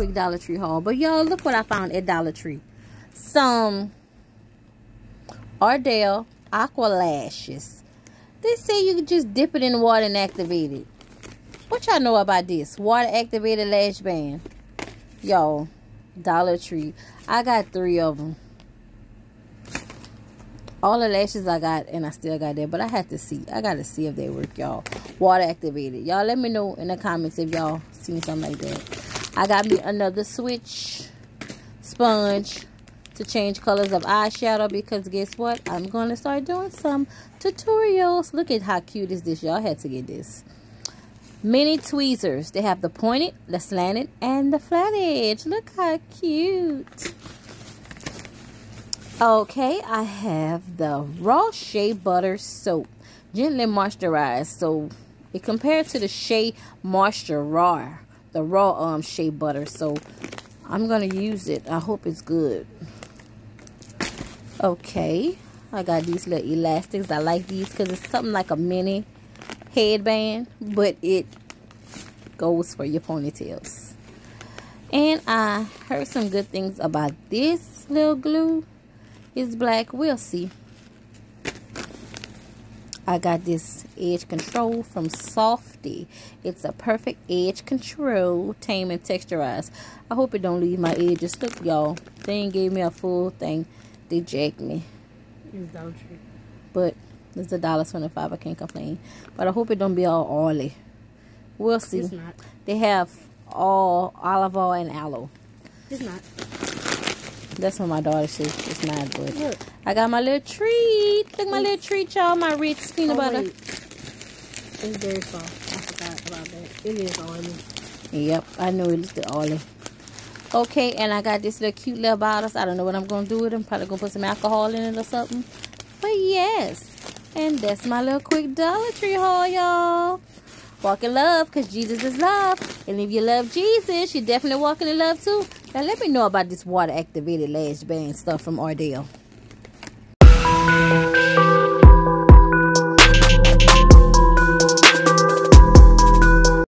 quick Dollar Tree haul. But y'all, look what I found at Dollar Tree. Some Ardell Aqua Lashes. They say you can just dip it in water and activate it. What y'all know about this? Water activated lash band. Y'all, Dollar Tree. I got three of them. All the lashes I got, and I still got that. But I had to see. I got to see if they work, y'all. Water activated. Y'all let me know in the comments if y'all seen something like that. I got me another switch sponge to change colors of eyeshadow because guess what? I'm going to start doing some tutorials. Look at how cute is this. Y'all had to get this. Mini tweezers. They have the pointed, the slanted, and the flat edge. Look how cute. Okay, I have the Raw Shea Butter Soap. Gently moisturized. So, it compared to the Shea Moisture Raw. The raw um shea butter. So, I'm going to use it. I hope it's good. Okay. I got these little elastics. I like these because it's something like a mini headband. But it goes for your ponytails. And I heard some good things about this little glue. It's black. We'll see. I got this edge control from Softee. It's a perfect edge control, tame and texturized. I hope it don't leave my edges. Look, y'all. They ain't gave me a full thing. They jacked me. It's Dollar Tree. But it's a dollar twenty-five. I can't complain. But I hope it don't be all oily. We'll see. It's not. They have all olive oil and aloe. It's not. That's what my daughter says. It's not good. Look. I got my little treat. Look, my little treat, y'all. My Ritz peanut Oh, butter. wait. It's very soft. I forgot about that. It is oily. Yep, I know it's the oily. Okay, and I got this little cute little bottles. I don't know what I'm going to do with them. Probably going to put some alcohol in it or something. But yes. And that's my little quick Dollar Tree haul, y'all. Walk in love because Jesus is love. And if you love Jesus, you're definitely walking in love too. Now, let me know about this water-activated lash band stuff from Ardell.